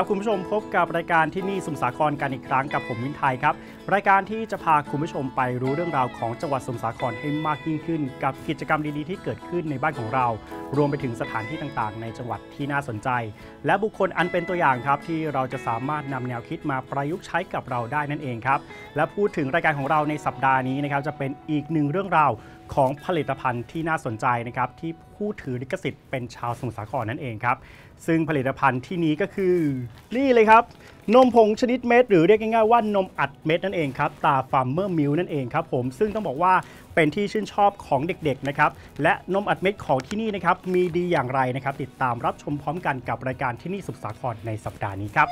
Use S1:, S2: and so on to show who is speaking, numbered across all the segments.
S1: วัสดีครับคุณผู้ชมพบกับรายการที่นี่สมุทรสาครกันอีกครั้งกับผมวินไทยครับ รายการที่จะพาคุณผู้ชมไปรู้เรื่องราวของจังหวัดสมุทรสาครให้มากยิ่งขึ้น กับกิจกรรมดีๆที่เกิดขึ้นในบ้านของเรา รวมไปถึงสถานที่ต่างๆ ในจังหวัดที่น่าสนใจ และบุคคลอันเป็นตัวอย่างครับ ที่เราจะสามารถนำแนวคิดมาประยุกต์ใช้กับเราได้นั่นเองครับและพูดถึงรายการของเราในสัปดาห์นี้นะครับจะเป็นอีกหนึ่งเรื่องราว ของผลิตภัณฑ์ที่น่าสนใจนะครับที่ผู้ถือลิขสิทธิ์เป็นชาวสมุทรสาครนั่นเองครับ ซึ่งผลิตภัณฑ์ที่นี้ก็คือ นี่เลยครับ นมผงชนิดเม็ดหรือเรียกง่ายๆว่านมอัดเม็ดนั่นเองครับตราฟาร์มเมอร์มิลค์นั่นเองครับผมซึ่งต้องบอกว่าเป็นที่ชื่นชอบของเด็กๆนะครับและนมอัดเม็ดของที่นี่นะครับมีดีอย่างไรนะครับ ติดตามรับชมพร้อมกันกับรายการที่นี่สมุทรสาครในสัปดาห์นี้ครับ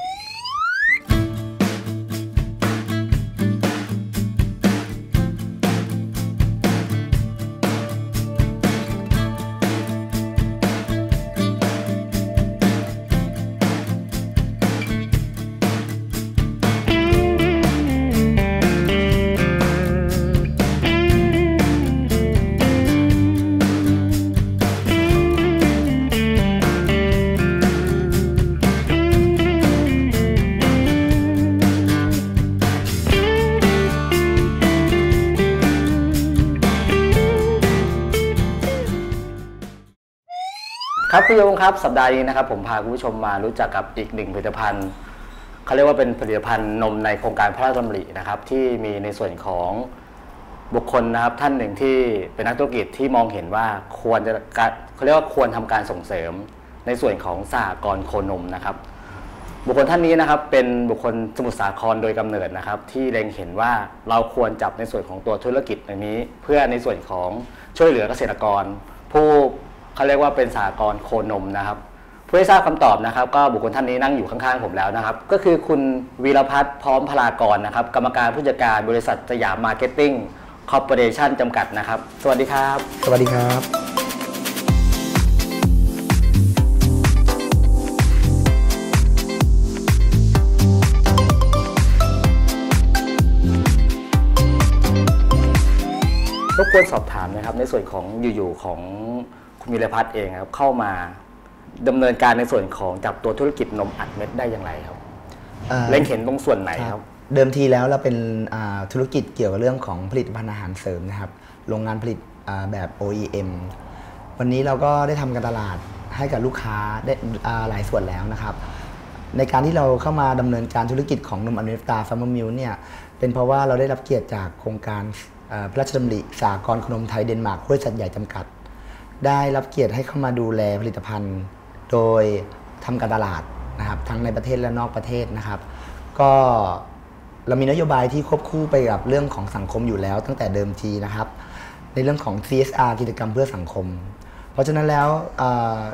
S2: ครับพี่ยงครับสัปดาห์นี้นะครับผมพาคุณผู้ชมมารู้จักกับอีกหนึ่งผลิตภัณฑ์เขาเรียกว่าเป็นผลิตภัณฑ์นมในโครงการพระราชดำรินะครับที่มีในส่วนของบุคคลนะครับท่านหนึ่งที่เป็นนักธุรกิจที่มองเห็นว่าควรจะเขาเรียกว่าควรทำการส่งเสริมในส่วนของสหกรณ์โคนมนะครับ บุคคลท่านนี้นะครับเป็นบุคคลสมุทรสาครโดยกำเนิดนะครับ ที่เล็งเห็นว่าเราควรจับในส่วนของตัวธุรกิจอันนี้ เพื่อในส่วนของช่วยเหลือเกษตรกร ผู้ เขาเรียกว่าเป็นสหกรณ์โคนมนะครับผู้ให้ทราบคำตอบนะครับ ก็บุคคลท่านนี้นั่งอยู่ข้างๆผมแล้วนะครับ ก็คือคุณวีรพัฒน์พร้อมพลากรนะครับ กรรมการผู้จัดการบริษัทสยามมาร์เก็ตติ้งคอร์ปอเรชั่นจำกัดนะครับ สวัสดีครับ
S3: สวัสดีครับ
S2: รบกวนสอบถามนะครับในส่วนของอยู่ๆของ คุณวีรพัฒน์เองครับเข้ามาดำเนินการในส่วนของจับตัวธุรกิจนมอัดเม็ดได้อย่างไรครับ
S3: อ่า
S2: เล็งเห็นตรงส่วนไหนครับ
S3: เดิมทีแล้วเราเป็นอ่าธุรกิจเกี่ยวกับเรื่องของผลิตภัณฑ์อาหารเสริมนะครับ โรงงานผลิตอ่าแบบ OEM วันนี้เราก็ได้ทำการตลาดให้กับลูกค้าได้อ่าหลายส่วนแล้วนะครับ ในการที่เราเข้ามาดำเนินการธุรกิจของนมอเมริกาฟาร์มมิลเนี่ยเป็นเพราะว่าเราได้รับเกียรติจากโครงการอ่าพระราชดำริสากรณ์ขนมไทยเดนมาร์กบริษัทใหญ่จำกัด ได้รับเกียรติให้เข้ามาดูแลผลิตภัณฑ์ โดยทำการตลาดนะครับทั้งในประเทศและนอกประเทศนะครับ ก็เรามีนโยบายที่ควบคู่ไปกับเรื่องของสังคมอยู่แล้ว ตั้งแต่เดิมทีนะครับ ในเรื่องของ CSR กิจกรรมเพื่อสังคม เพราะฉะนั้นแล้ว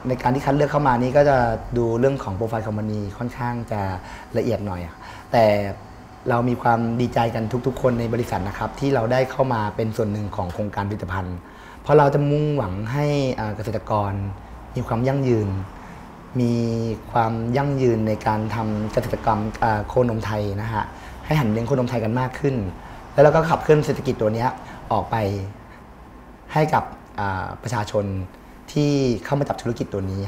S3: ในการที่คัดเลือกเข้ามานี้ก็จะดูเรื่องของโปรไฟล์คอมมานีค่อนข้างจะละเอียดหน่อย แต่เรามีความดีใจกันทุกๆ คนในบริษัทนะครับ ที่เราได้เข้ามาเป็นส่วนหนึ่งของโครงการผลิตภัณฑ์ เพราะเราจะมุ่งหวังให้เกษตรกรมีความยั่งยืน มีความยั่งยืนในการทำเกษตรกรรมโคนมไทยนะฮะให้หันเลี้ยงโคนมไทยกันมากขึ้น แล้วเราก็ขับเคลื่อนเศรษฐกิจตัวนี้ออกไปให้กับประชาชนที่เข้ามาจับธุรกิจตัวนี้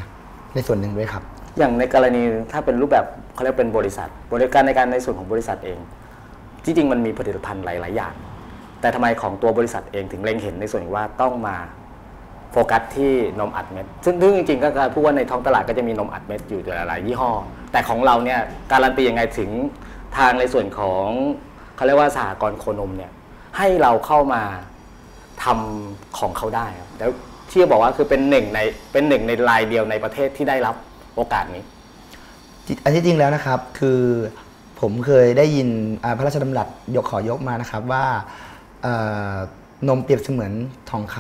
S3: ในส่วนหนึ่งด้วยครับ
S2: อย่างในกรณีถ้าเป็นรูปแบบเขาเรียกเป็นบริษัท บริการในการในส่วนของบริษัทเอง จริงๆมันมีผลิตภัณฑ์หลาย ๆ อย่าง แต่ทำไมของตัวบริษัทเองถึงเล็งเห็นในส่วนว่าต้องมาโฟกัสที่นมอัดเม็ด ซึ่งซึ่งจริงๆก็คือพูดว่าในท้องตลาดก็จะมีนมอัดเม็ดอยู่หลายๆยี่ห้อ แต่ของเราเนี่ยการันตียังไงถึงทางในส่วนของเขาเรียกว่าสหกรณ์โคนมเนี่ยให้เราเข้ามาทำของเขาได้ครับแล้วที่จะบอกว่าคือเป็นหนึ่งในเป็นหนึ่งในรายเดียวในประเทศที่ได้รับโอกาสนี้
S3: อันที่จริงแล้วนะครับคือผมเคยได้ยินอ่าพระราชดำรัสยกขอยกมานะครับว่าเอ่อ นมเปรียบเสมือนทองค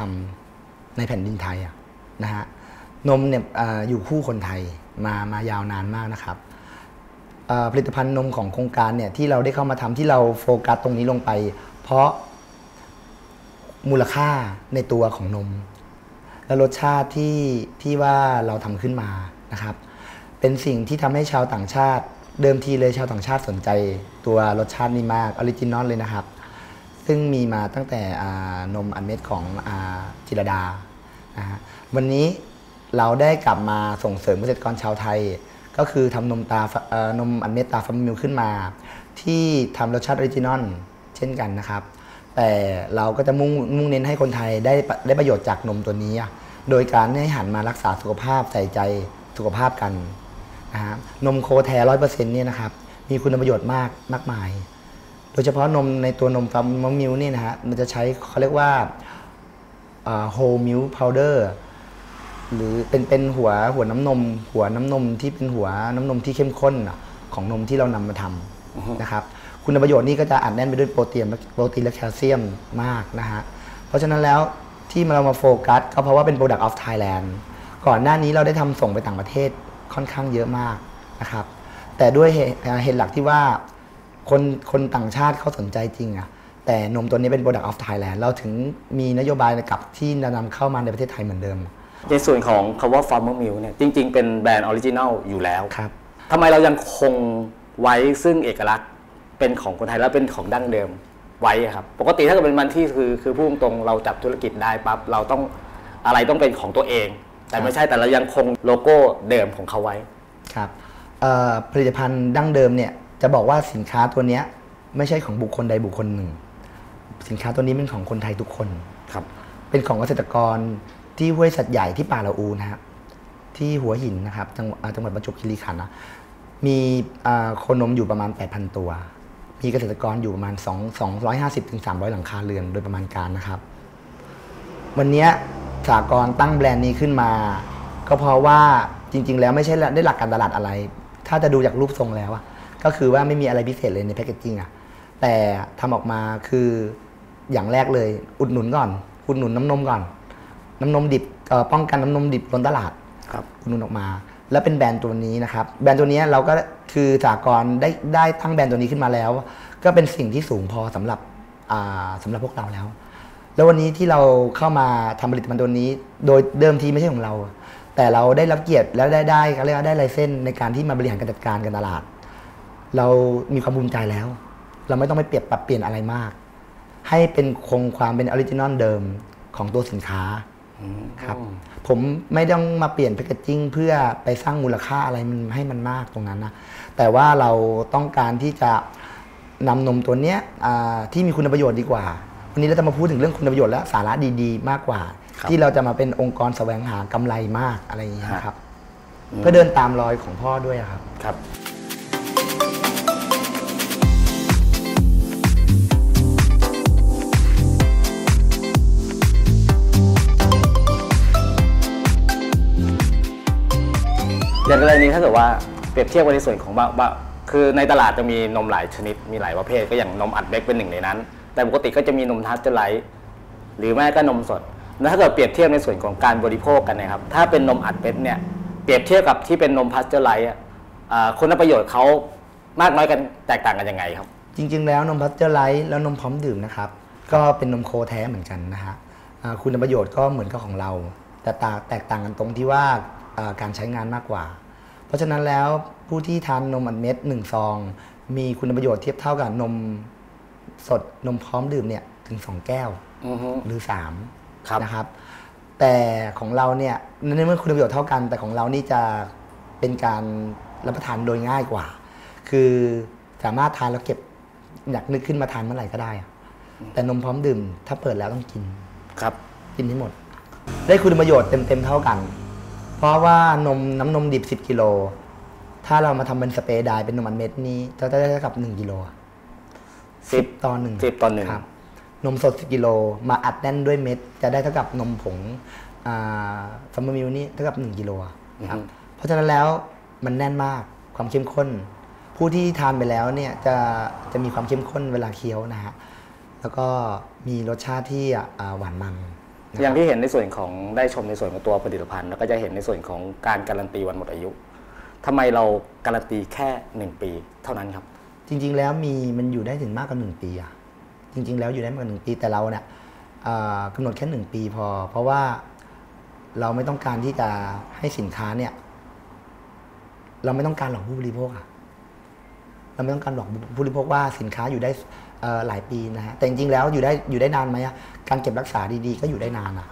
S3: ำในแผ่นดินไทยอะนะฮะนมเนี่ยออยู่คู่คนไทยมามายาวนานมากนะครับผลิตภัณฑ์นมของโครงการเนี่ยที่เราได้เข้ามาทำที่เราโฟกัสตรงนี้ลงไป เพราะมูลค่าในตัวของนม และรสชาติที่ที่ว่าเราทำขึ้นมานะครับ เป็นสิ่งที่ทำให้ชาวต่างชาติ เดิมทีเลยชาวต่างชาติสนใจตัวรสชาตินี้มาก original เลยนะครับ ซึ่งมีมาตั้งแต่นมอัดเม็ดของจิตรลดา วันนี้เราได้กลับมาส่งเสริมเกษตรกรชาวไทย ก็คือทำนมตานมอัดเม็ดตรา Farmer Milk ขึ้นมา ที่ทำรสชาติ original เช่นกันนะครับ แต่เราก็จะมุ่งมุ่งเน้นให้คนไทยได้ได้ประโยชน์จากนมตัวนี้ โดยการให้หันมารักษาสุขภาพใส่ใจสุขภาพกันนะฮะนมโคแทร้อยเปอร์เซ็นต์เนี่ยนะครับมีคุณประโยชน์มากมากมาย โดยเฉพาะนมในตัวนม Farmer Milk นี่นะฮะมันจะใช้เขาเรียกว่า whole milk powderหรือเป็นเป็นหัวหัวน้ำนม หัวน้ำนมที่เป็นหัวน้ำนมที่เข้มข้นอะของนมที่เรานำมาทำนะครับคุณประโยชน์นี่ก็จะอัดแน่นไปด้วยโปรตีนโปรตีนและแคลเซียมมากนะฮะเพราะฉะนั้นแล้วที่เรามาโฟกัสก็เพราะว่าเป็น Product of Thailand ก่อนหน้านี้เราได้ทำส่งไปต่างประเทศค่อนข้างเยอะมากนะครับแต่ด้วยเหตุเหตุหลักที่ว่า คนคนต่างชาติเขาสนใจจริงอะแต่นมตัวนี้เป็น Product of Thailand เราถึงมีนโยบายกลับที่จะนำเข้ามาในประเทศไทยเหมือนเดิม
S2: ในส่วนของคำว่า Farmer Milk เนี่ยจริง ๆ เป็นแบรนด์ original อยู่แล้ว
S3: ครับ
S2: ทำไมเรายังคงไว้ซึ่งเอกลักษณ์เป็นของคนไทยแล้วเป็นของดั้งเดิมไว้อะครับ ปกติถ้าเกิดเป็นมันที่คือคือพูดตรงๆเราจับธุรกิจได้ปั๊บเราต้องอะไรต้องเป็นของตัวเอง แต่ไม่ใช่แต่เรายังคงโลโก้เดิมของเขาไว้
S3: ครับเอ่อผลิตภัณฑ์ดั้งเดิมเนี่ย จะบอกว่าสินค้าตัวเนี้ยไม่ใช่ของบุคคลใดบุคคลหนึ่ง สินค้าตัวนี้เป็นของคนไทยทุกคน
S2: ครับ
S3: เป็นของเกษตรกรที่ห้วยสัตว์ใหญ่ที่ป่าละอูนะครับที่หัวหินนะครับจังหวัดอ่าจังหวัดประจวบคีรีขันธ์นะมีอ่าโคนมอยู่ประมาณ 8,000 ตัว มีเกษตรกรอยู่ประมาณ 2 250ถึง300 หลังคาเรือนโดยประมาณการนะครับ วันเนี้ยสากรณ์ตั้งแบรนด์นี้ขึ้นมา ก็เพราะว่าจริง ๆ แล้วไม่ใช่ได้หลักการตลาดอะไร ถ้าจะดูจากรูปทรงแล้วอะ ก็คือว่าไม่มีอะไรพิเศษเลยในแพคเกจจิ้งอะแต่ทำออกมาคืออย่างแรกเลย อุดหนุนก่อน อุดหนุนน้ำนมก่อน น้ำนมดิบเอ่อป้องกันน้ำนมดิบล้นตลาด
S2: ครับ
S3: อุดหนุนออกมา แล้วเป็นแบรนด์ตัวนี้นะครับ แบรนด์ตัวนี้เราก็คือสากรณ์ได้ได้ตั้งแบรนด์ตัวนี้ขึ้นมาแล้ว ก็เป็นสิ่งที่สูงพอสำหรับอ่าสำหรับพวกเราแล้ว แล้ววันนี้ที่เราเข้ามาทำผลิตภัณฑ์ตัวนี้ โดยเดิมทีไม่ใช่ของเรา แต่เราได้รับเกียรติและได้ได้เขาเรียกว่าได้ license ในการที่มาบริหารการจัดการการตลาด เรามีความภูมิใจแล้ว เราไม่ต้องไปเปลี่ยนปรับเปลี่ยนอะไรมาก ให้เป็นคงความเป็น original เดิมของตัวสินค้าครับผมไม่ต้องมาเปลี่ยน packaging เพื่อไปสร้างมูลค่าอะไรมันให้มันมากตรงนั้นนะแต่ว่าเราต้องการที่จะนำนมตัวเนี้ยอ่าที่มีคุณประโยชน์ดีกว่า วันนี้เราจะมาพูดถึงเรื่องคุณประโยชน์และสาระดีๆ มากกว่า
S2: ครับ
S3: ที่เราจะมาเป็นองค์กรแสวงหากำไรมากอะไรอย่างเงี้ย
S2: ฮะ
S3: ครับเพื่อเดินตามรอยของพ่อด้วยอะครับ
S2: ครับ อย่างกรณีถ้าเกิดว่าเปรียบเทียบกันในส่วนของบะบะคือในตลาดจะมีนมหลายชนิดมีหลายประเภท ก็อย่างนมอัดเม็ดเป็นหนึ่งในนั้น แต่ปกติก็จะมีนมพาสเจอร์ไรซ์หรือแม่ก็นมสดแล้วถ้าเกิดเปรียบเทียบในส่วนของการบริโภคกันนะครับถ้าเป็นนมอัดเม็ดเนี่ยเปรียบเทียบกับที่เป็นนมพาสเจอร์ไรซ์อ่าคุณประโยชน์เขามากน้อยกันแตกต่างกันยังไงครับ
S3: จริง ๆ แล้วนมพาสเจอร์ไรซ์แล้วนมพร้อมดื่มนะครับก็เป็นนมโคแท้เหมือนกันนะฮะอ่าคุณประโยชน์ก็เหมือนกับของเรา แต่แตกต่างกันตรงที่ว่า การใช้งานมากกว่า เพราะฉะนั้นแล้วผู้ที่ทานนมอัดเม็ดหนึ่งซอง มีคุณประโยชน์เทียบเท่ากับนมสดนมพร้อมดื่มเนี่ยถึง 2 แก้ว
S2: อือฮึ
S3: หรือ
S2: ครับ
S3: 3นะครับ แต่ของเราเนี่ยในเมื่อคุณประโยชน์เท่ากัน แต่ของเรานี่จะเป็นการรับประทานโดยง่ายกว่า คือสามารถทานแล้วเก็บอยากนึกขึ้นมาทานเมื่อไหร่ก็ได้อะแต่นมพร้อมดื่ม ถ้าเปิดแล้วต้องกิน
S2: ครับ
S3: กินให้หมด ได้คุณประโยชน์เต็มๆเท่ากัน เพราะว่านมน้ำนมดิบ 10กิโล ถ้าเรามาทำเป็น spray dry เป็นนมอัดเม็ดนี้จะได้เท่ากับ 1กิโล
S2: สิบ
S3: ต่อหนึ่ง
S2: สิบต่อหนึ่ง
S3: ครับ นมสด 10กิโลมาอัดแน่นด้วยเม็ด จะได้เท่ากับนมผง Farmer Milk นี่เท่ากับ 1กิโลครับเพราะฉะนั้นแล้วมันแน่นมากความเข้มข้น ผู้ที่ทานไปแล้วเนี่ยจะจะมีความเข้มข้นเวลาเคี้ยวนะฮะแล้วก็มีรสชาติที่อ่าหวานมันนะครับ
S2: อย่างที่เห็นในส่วนของได้ชมในส่วนของตัวผลิตภัณฑ์ แล้วก็จะเห็นในส่วนของการการันตีวันหมดอายุทำไมเราการันตีแค่หนึ่งปี เท่านั้นครับ
S3: จริง ๆ แล้วมีมันอยู่ได้ถึงมากกว่าหนึ่งปีอะจริง ๆ แล้วอยู่ได้มากกว่าหนึ่งปีแต่เราเนี่ยอ่ากำหนดแค่หนึ่งปีพอ เพราะว่าเราไม่ต้องการที่จะให้สินค้าเนี่ย เราไม่ต้องการหลอกผู้บริโภคอะเราไม่ต้องการหลอกผู้บริโภคว่าสินค้าอยู่ได้เอ่อ หลายปีนะฮะแต่จริงๆแล้วอยู่ได้อยู่ได้นานไหมการเก็บรักษาดีๆ ก็อยู่ได้นานอะ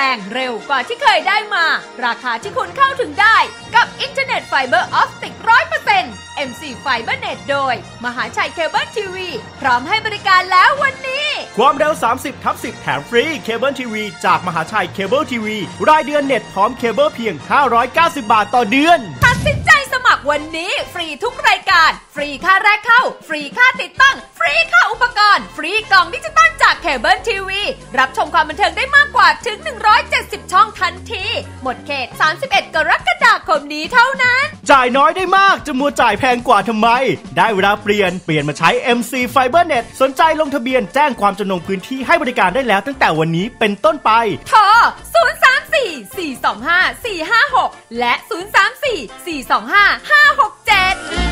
S2: แร
S4: งเร็วกว่าที่เคยได้มา ราคาที่คุณเข้าถึงได้กับอินเทอร์เน็ต fiber optic ร้อยเปอร์เซ็นต์ MC Fiber Net โดย มหาชัยเคเบิลทีวีพร้อมให้บริการแล้ววันนี้
S1: ความเร็ว 30 ทับ 10 แถมฟรีเคเบิลทีวีจากมหาชัยเคเบิลทีวีรายเดือนเน็ตพร้อมเคเบิลเพียง 590 บาทต่อเดือน
S4: วันนี้ฟรีทุกรายการ ฟรีค่าแรกเข้า ฟรีค่าติดตั้ง ฟรีค่าอุปกรณ์ ฟรีกล่องดิจิตอลจากเคเบิลทีวีรับชมความบันเทิงได้มากกว่าถึง 170 ช่องทันที หมดเขต 31 กรกฎาคมนี้เท่านั้น
S1: จ่ายน้อยได้มากจะมัวจ่ายแพงกว่าทำไม ได้เวลาเปลี่ยนเปลี่ยนมาใช้ MC Fiber Net สนใจลงทะเบียนแจ้งความจำนงพื้นที่ให้บริการได้แล้วตั้งแต่วันนี้เป็นต้นไป
S4: โทร 4 425 456 และ 034 425 567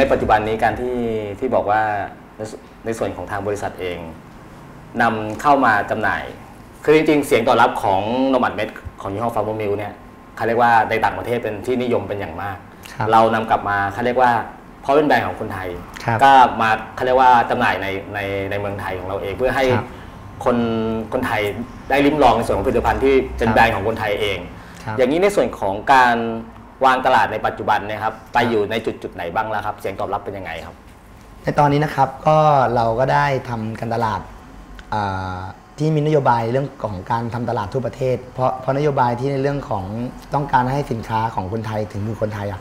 S2: ในปัจจุบันนี้การที่ที่บอกว่าในสในส่วนของทางบริษัทเองนำเข้ามาจำหน่าย คือจริงๆ เสียงตอบรับของนมอัดเม็ดของยี่ห้อ Farmer Milk เนี่ยเขาเรียกว่าในต่างประเทศเป็นที่นิยมเป็นอย่างมาก
S3: ครับ
S2: เรานำกลับมาเขาเรียกว่าเพราะเป็นแบรนด์ของคนไทย
S3: ครับ
S2: ก็มาเขาเรียกว่าจำหน่ายในในในเมืองไทยของเราเองเพื่อให้
S3: ครับ
S2: คนคนไทยได้ลิ้มลองในส่วนของผลิตภัณฑ์ที่เป็น
S3: ครับ
S2: แบรนด์ของคนไทยเอง
S3: ครับ
S2: อย่างนี้ในส่วนของการ วางตลาดในปัจจุบันนะครับ ไปอยู่ในจุดจุดๆไหนบ้างแล้วครับ เสียงตอบรับเป็นยังไงครับ
S3: ในตอนนี้นะครับก็เราก็ได้ทำการตลาดอ่าที่มีนโยบายเรื่องของการทำตลาดทั่วประเทศ เพราะเพราะนโยบายที่ในเรื่องของต้องการให้สินค้าของคนไทยถึงมือคนไทยอะ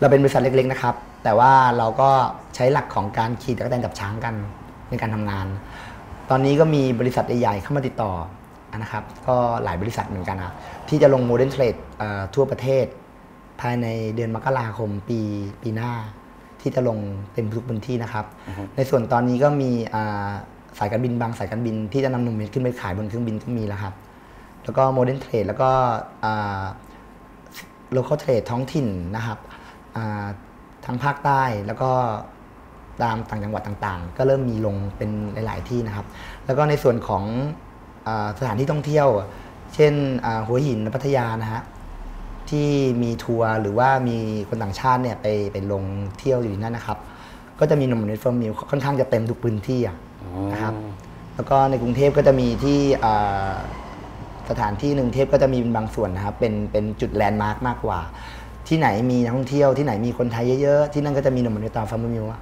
S3: เราเป็นบริษัทเล็กๆนะครับ แต่ว่าเราก็ใช้หลักของการขี่ตะกแตนกับช้างกันในการทำงาน ตอนนี้ก็มีบริษัทใหญ่ๆเข้ามาติดต่อนะครับ ก็หลายบริษัทเหมือนกันนะที่จะลง modern trade ทั่วประเทศ ภายในเดือนมกราคมปีปีหน้า ที่จะลงเต็มทุกพื้นที่นะครับ ในส่วนตอนนี้ก็มีอ่าสายการบินบางสายการบินที่จะนำนมเม็ดขึ้นไปขายบนเครื่องบินก็มีแล้วครับ แล้วก็ modern trade แล้วก็ local trade ท้องถิ่นนะครับอ่าทั้งภาคใต้แล้วก็ตามต่างจังหวัดต่างๆ ก็เริ่มมีลงเป็นหลาย ๆ ที่นะครับ แล้วก็ในส่วนของอาสถานที่ท่องเที่ยว เช่นอ่าหัวหินพัทยานะฮะ ที่มีทัวร์หรือว่ามีคนต่างชาติเนี่ยไปไปลงเที่ยวอยู่ที่นั่นนะครับ ก็จะมีนมเม็ด Farmer Milk ค่อนข้างจะเต็มทุกพื้นที่อะนะครับ แล้วก็ในกรุงเทพก็จะมีที่อ่าสถานที่หนึ่งเทพก็จะมีเป็นบางส่วนนะครับ เป็นเป็นจุดแลนด์มาร์กมากกว่า ที่ไหนมีนักท่องเที่ยวที่ไหนมีคนไทยเยอะๆ ที่นั่นก็จะมีนมเม็ดตรา Farmer Milk อะ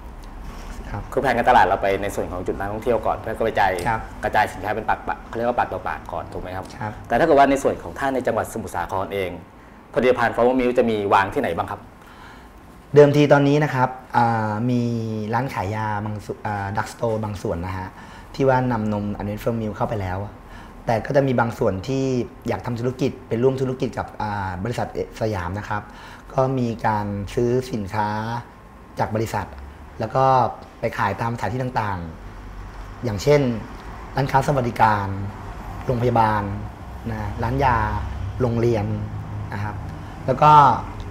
S3: ครับ
S2: คือแผนการตลาดเราไปในส่วนของจุดนักท่องเที่ยวก่อนเพื่อกระจาย
S3: ครับ
S2: กระจายสินค้าเป็นปากปากเขาเรียกว่าปากต่อปากก่อนถูกไหมครับ
S3: ครับ
S2: แต่ถ้าเกิดว่าในส่วนของท่านในจังหวัดสมุทรสาครเอง ผลิตภัณฑ์ Farmer Milk จะมีวางที่ไหนบ้างครับ
S3: เดิมทีตอนนี้นะครับมีร้านขายยาบางส่วน drugstore บางส่วนนะฮะที่ว่านำนมอันนี้ Farmer Milk เข้าไปแล้ว แต่ก็จะมีบางส่วนที่อยากทำธุรกิจเป็นร่วมธุรกิจกับบริษัทสยามนะครับ ก็มีการซื้อสินค้าจากบริษัท แล้วก็ไปขายตามสถานที่ต่างๆ อย่างเช่น ร้านค้าสวัสดิการ โรงพยาบาลนะร้านยา โรงเรียนนะครับ แล้วก็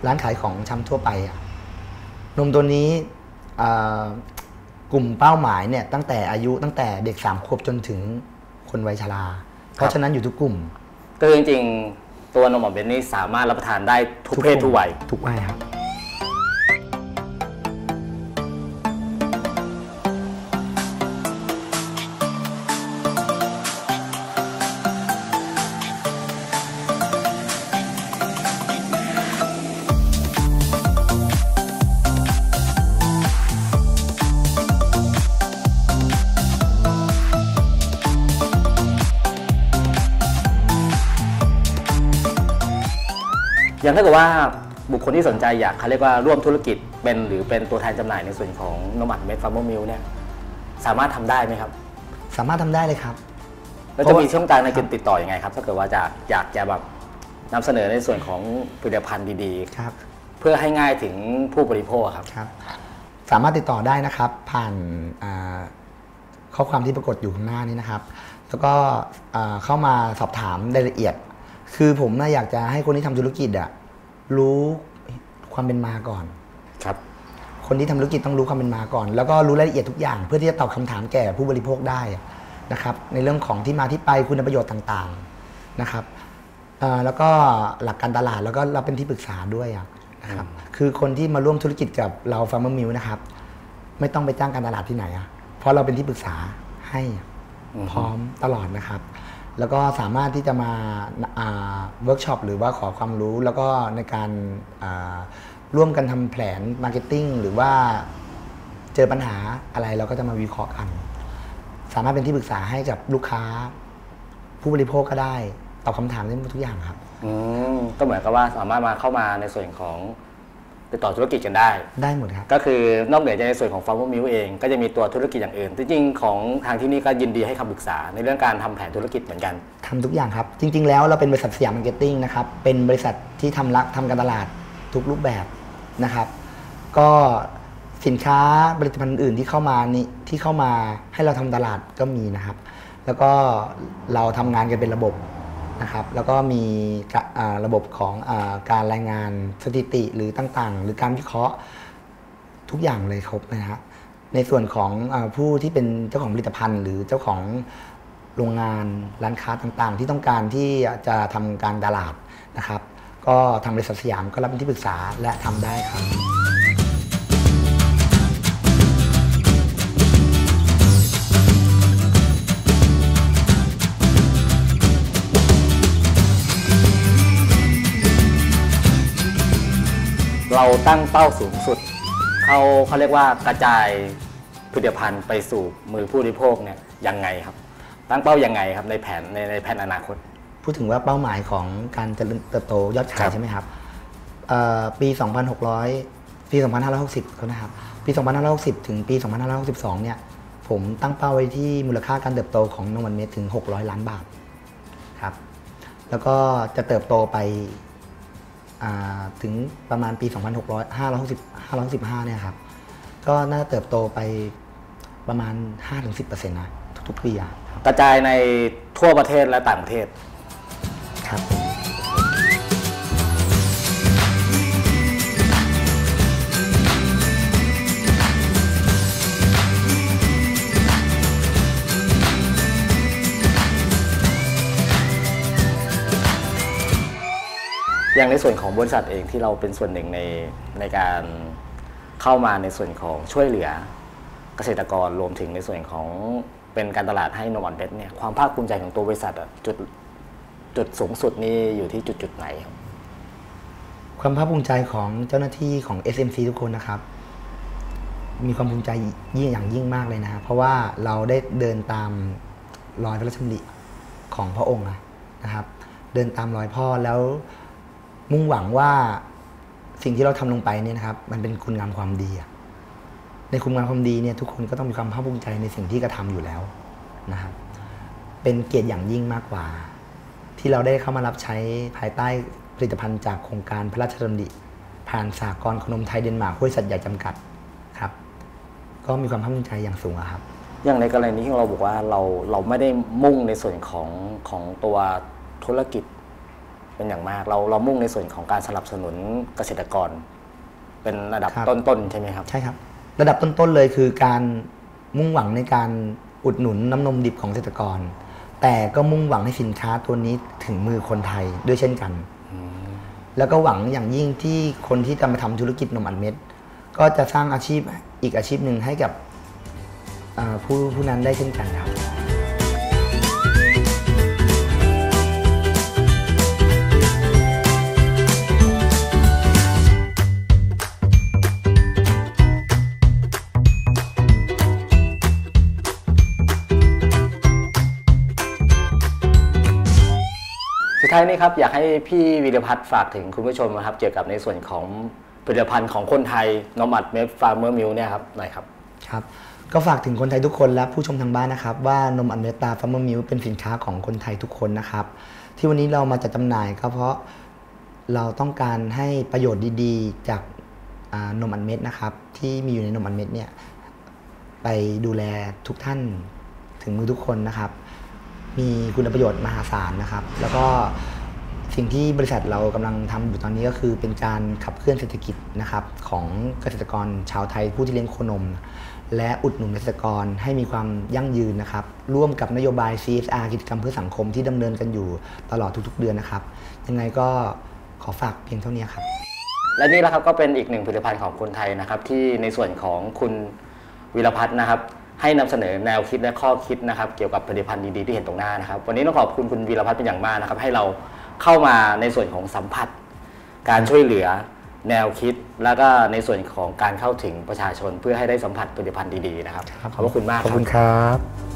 S3: ร้านขายของชำทั่วไปอะนมตัวนี้เอ่อกลุ่มเป้าหมายเนี่ยตั้งแต่อายุตั้งแต่เด็กสามขวบจนถึงคนวัยชรา เพราะฉะนั้นอยู่ทุกกลุ่ม
S2: ก็คือจริงๆ ตัวนมหมอเบนนี่สามารถรับประทานได้ทุกเพศทุกวัย
S3: ทุกวัยครับ
S2: อย่างถ้าเกิดว่าบุคคลที่สนใจอยากเขาเรียกว่าร่วมธุรกิจเป็นหรือเป็นตัวแทนจำหน่ายในส่วนของนมอัดเม็ด Farmer Milk เนี่ยสามารถทำได้ไหมครับ
S3: สามารถทำได้เลยครับ
S2: แล้ว
S3: เพ
S2: จะ
S3: ราะว่า
S2: มีช่องทางในการติดต่อยังไงครับ ถ้าเกิดว่าจะอยากจะแบบนำเสนอในส่วนของผลิตภัณฑ์ดี
S3: ครับ
S2: ๆเพื่อให้ง่ายถึงผู้บริโภคครับ
S3: ครับ สามารถติดต่อได้นะครับ ผ่านอ่าข้อความที่ปรากฏอยู่ข้างหน้านี้นะครับ แล้วก็อ่าเข้ามาสอบถามรายละเอียด คือผมน่ะอยากจะให้คนที่ทำธุรกิจอะรู้ความเป็นมาก่อน
S2: ครับ
S3: คนที่ทำธุรกิจต้องรู้ความเป็นมาก่อน แล้วก็รู้รายละเอียดทุกอย่าง เพื่อที่จะตอบคำถามแก่ผู้บริโภคได้นะครับ ในเรื่องของที่มาที่ไปคุณประโยชน์ต่างๆนะครับเอ่อแล้วก็หลักการตลาดแล้วก็เราเป็นที่ปรึกษาด้วยอะนะครับ คือคนที่มาร่วมธุรกิจกับเรา Farmer Milk นะครับ ไม่ต้องไปจ้างการตลาดที่ไหนอะเพราะเราเป็นที่ปรึกษาให้
S2: อือฮึ
S3: พร้อมตลอดนะครับ แล้วก็สามารถที่จะมาเวิร์กช็อปหรือว่าขอความรู้แล้วก็ในการร่วมกันทำแผน marketing หรือว่าเจอปัญหาอะไรเราก็จะมาวิเคราะห์กัน สามารถเป็นที่ปรึกษาให้กับลูกค้า ผู้บริโภคก็ได้ตอบคำถามได้หมดทุกอย่างครับ
S2: อืมก็เหมือนกับว่าสามารถมาเข้ามาในส่วนของ ติดต่อธุรกิจกันได้
S3: ได้หมดครับ
S2: ก็คือนอกเหนือจากในส่วนของ Farmer Milk เอง ก็จะมีตัวธุรกิจอย่างอื่น จริงๆ ของทางที่นี่ก็ยินดีให้คำปรึกษาในเรื่องการทำแผนธุรกิจเหมือนกัน
S3: ทำทุกอย่างครับ จริง ๆ แล้วเราเป็นบริษัทสยามมาร์เก็ตติ้งนะครับ เป็นบริษัทที่ทำรับทำการตลาดทุกรูปแบบนะครับ ก็สินค้าผลิตภัณฑ์อื่นที่เข้ามานี่ที่เข้ามาให้เราทำตลาดก็มีนะครับ แล้วก็เราทำงานกันเป็นระบบ นะครับแล้วก็มีะระบบของอการรายงานสถิติหรือต่างๆ หรือการวิเคราะห์ทุกอย่างเลยครบนะฮะในส่วนของอผู้ที่เป็นเจ้าของผลิตภัณฑ์ หรือเจ้าของโรงงานร้านค้าต่างๆ ที่ต้องการที่จะทำการตลาดนะครับ ก็ทางบริษัทสยามก็รับเป็นที่ปรึกษาและทำได้ครับ
S2: เราตั้งเป้าสูงสุดเขาเขาเรียกว่ากระจายผลิตภัณฑ์ไปสู่มือผู้บริโภคเนี่ยยังไงครับ ตั้งเป้ายังไงครับในแผนในในแผนอนาคต
S3: พูดถึงว่าเป้าหมายของการเจริญเติบโตยอด
S2: ครั
S3: ขาย
S2: บ
S3: ใช่ไหมครับเอ่อปี 2,600 ปี 2,560เขานะครับ ปี 2,560 ถึงปี 2,562 เนี่ย ผมตั้งเป้าไว้ที่มูลค่าการเติบโตของนมวันเมตรถึง 600 ล้านบาท ครับ แล้วก็จะเติบโตไปอ่า ถึงประมาณปี 2,600 560 565เนี่ยครับก็น่าจะเติบโตไปประมาณ 5-10%นะทุกๆปีอะครับ
S2: กระจายในทั่วประเทศและต่างประเทศ
S3: ครับ
S2: อย่างในส่วนของบริษัทเองที่เราเป็นส่วนหนึ่งในในการเข้ามาในส่วนของช่วยเหลือเกษตรกรรวมถึงในส่วนของเป็นการตลาดให้นมอันเบ็ดเนี่ยความภาคภูมิใจของตัวบริษัทจุดจุดสูงสุดนี่อยู่ที่จุดจุดไหนครับ
S3: ความภาคภูมิใจของเจ้าหน้าที่ของ SMC ทุกคนนะครับ มีความภูมิใจยิ่งอย่างยิ่งมากเลยนะ เพราะว่าเราได้เดินตามรอยพระราชดำริของพระองค์นะครับ เดินตามรอยพ่อแล้ว มุ่งหวังว่าสิ่งที่เราทำลงไปเนี่ยนะครับ มันเป็นคุณงามความดี ในคุณงามความดีเนี่ยทุกคนก็ต้องมีความภาคภูมิใจในสิ่งที่กระทำอยู่แล้วนะครับ เป็นเกียรติอย่างยิ่งมากกว่า ที่เราได้เข้ามารับใช้ภายใต้ผลิตภัณฑ์จากโครงการพระราชดำริ ผ่านสากลขนมไทยเดนมาร์กห้วยสัตว์ใหญ่จำกัดครับ ก็มีความภาคภูมิใจอย่างสูงครับ
S2: อย่างในกรณีที่เราบอกว่าเราเราไม่ได้มุ่งในส่วนของของตัวธุรกิจ เป็นอย่างมาก เราเรามุ่งในส่วนของการสนับสนุนเกษตรกร เป็นระดับ
S3: ครับ
S2: ต้นๆใช่ไหมครับ
S3: ใช่ครับ ระดับต้นๆเลยคือการมุ่งหวังในการอุดหนุนน้ำนมดิบของเกษตรกร แต่ก็มุ่งหวังให้สินค้าตัวนี้ถึงมือคนไทยด้วยเช่นกัน แล้วก็หวังอย่างยิ่งที่คนที่จะมาทำธุรกิจนมอัดเม็ด ก็จะสร้างอาชีพอีกอาชีพหนึ่งให้กับอ่าผู้ผู้นั้นได้เช่นกันครับ
S2: ท้ายนี้ครับ อยากให้พี่วีรพัฒน์ฝากถึงคุณผู้ชมนะครับเกี่ยวกับในส่วนของผลิตภัณฑ์ของคนไทยนมอัดเม็ด Farmer Milk เนี่ยครับหน่อยครับ
S3: ครับ ก็ฝากถึงคนไทยทุกคนและผู้ชมทางบ้านนะครับ ว่านมอัดเม็ดตรา Farmer Milk เป็นสินค้าของคนไทยทุกคนนะครับ ที่วันนี้เรามาจัดจำหน่ายก็เพราะเราต้องการให้ประโยชน์ดีๆ จากนมอัดเม็ดนะครับ ที่มีอยู่ในนมอัดเม็ดเนี่ยไปดูแลทุกท่านถึงมือทุกคนนะครับ มีคุณประโยชน์มหาศาลนะครับ แล้วก็สิ่งที่บริษัทเรากำลังทำอยู่ตอนนี้ก็คือเป็นการขับเคลื่อนเศรษฐกิจนะครับของเกษตรกรชาวไทยผู้ที่เลี้ยงโคนม และอุดหนุนเกษตรกรให้มีความยั่งยืนนะครับ ร่วมกับนโยบาย CSR กิจกรรมเพื่อสังคมที่ดำเนินกันอยู่ตลอดทุกๆ เดือนนะครับ ยังไงก็ขอฝากเพียงเท่านี้ครับ
S2: และนี่แหละครับก็เป็นอีกหนึ่งผลิตภัณฑ์ของคนไทยนะครับ ที่ในส่วนของคุณวิรพัฒน์นะครับ ให้นำเสนอแนวคิดและข้อคิดนะครับ เกี่ยวกับผลิตภัณฑ์ดีๆที่เห็นตรงหน้านะครับ วันนี้ต้องขอบคุณคุณวีรพัฒน์เป็นอย่างมากนะครับ ให้เราเข้ามาในส่วนของสัมผัส การช่วยเหลือแนวคิด แล้วก็ในส่วนของการเข้าถึงประชาชนเพื่อให้ได้สัมผัสผลิตภัณฑ์ดีๆนะครับ ขอบพระคุณมาก
S3: ขอบ
S2: ครั
S3: คุ
S2: บ
S3: ณครับ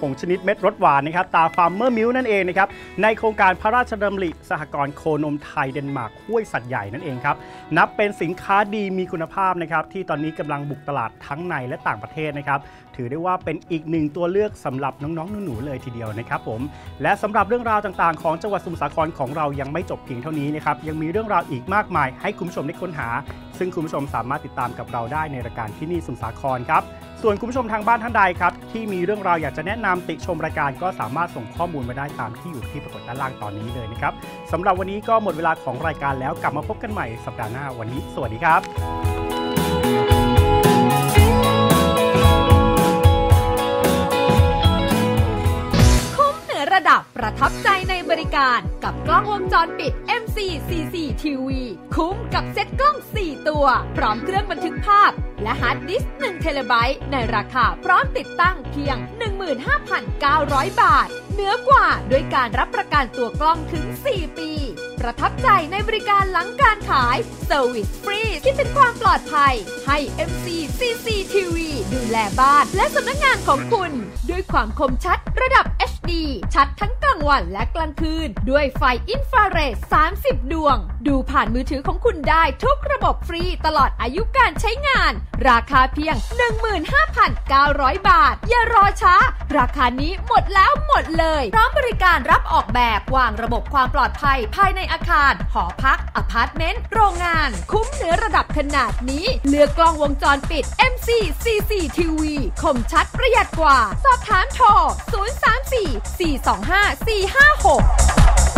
S1: ผงชนิดเม็ดรสหวานนะครับตรา Farmer Milk นั่นเองนะครับในโครงการพระราชดำริสหกรณ์โคนมไทยเดนมาร์กห้วยสัตว์ใหญ่นั่นเองครับนับเป็นสินค้าดีมีคุณภาพนะครับที่ตอนนี้กำลังบุกตลาดทั้งในและต่างประเทศนะครับถือได้ว่าเป็นอีกหนึ่งตัวเลือกสำหรับน้องๆหนูๆเลยทีเดียวนะครับผมและสำหรับเรื่องราวต่างๆ ของจังหวัดสมุทรสาครของเรายังไม่จบเพียงเท่านี้นะครับยังมีเรื่องราวอีกมากมาย ให้คุณผู้ชมได้ค้นหา ซึ่งคุณผู้ชมสามารถติดตามกับเราได้ในรายการที่นี่สมุทรสาครครับ ส่วนคุณผู้ชมทางบ้านท่านใดครับ ที่มีเรื่องราวอยากจะแนะนำติชมรายการก็สามารถส่งข้อมูลมาได้ตามที่อยู่ที่ปรากฏด้านล่างตอนนี้เลยนะครับสำหรับวันนี้ก็หมดเวลาของรายการแล้วกลับมาพบกันใหม่สัปดาห์หน้าวันนี้ สวัสดีครับ
S4: คุ้มเหนือระดับประทับใจในบ ริการกับกล้องวงจรปิด MCCC TV คุ้มกับเซ็ตกล้อง 4 ตัว พร้อมเครื่องบันทึกภาพ และฮาร์ดดิสก์1เทเลไบต์ในราคาพร้อมติดตั้งเพียง 15,900 บาท เหนือกว่าด้วยการรับประกันตัวกล้องถึง 4 ปี ประทับใจในบริการหลังการขาย Service Free คิดถึงความปลอดภัย ให้ MC CCTV ดูแลบ้าน และสำนักงานของคุณ ด้วยความคมชัดระดับ HD ชัดทั้งกลางวันและกลางคืน ด้วยไฟอินฟราเรด 30 ดวง ดูผ่านมือถือของคุณได้ทุกระบบฟรีตลอดอายุการใช้งาน ราคาเพียง 15,900 บาท อย่ารอช้า ราคานี้หมดแล้วหมดเลย พร้อมบริการรับออกแบบวางระบบความปลอดภัยภายในอาคาร หอพัก อพาร์ตเมนต์ โรงงาน คุ้มเหนือระดับขนาดนี้ เลือกกล้องวงจรปิด MC CCTV คมชัดประหยัดกว่า สอบถามโทร 034 425 456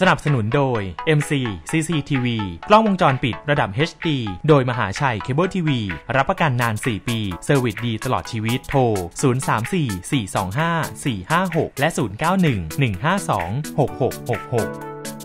S5: สนับสนุนโดย MC CCTV กล้องวงจรปิดระดับ HD โดยมหาชัยเคเบิลทีวีรับประกันนาน 4 ปี service ฟรีตลอดชีวิตโทร 034 425 456 และ 091 152 6666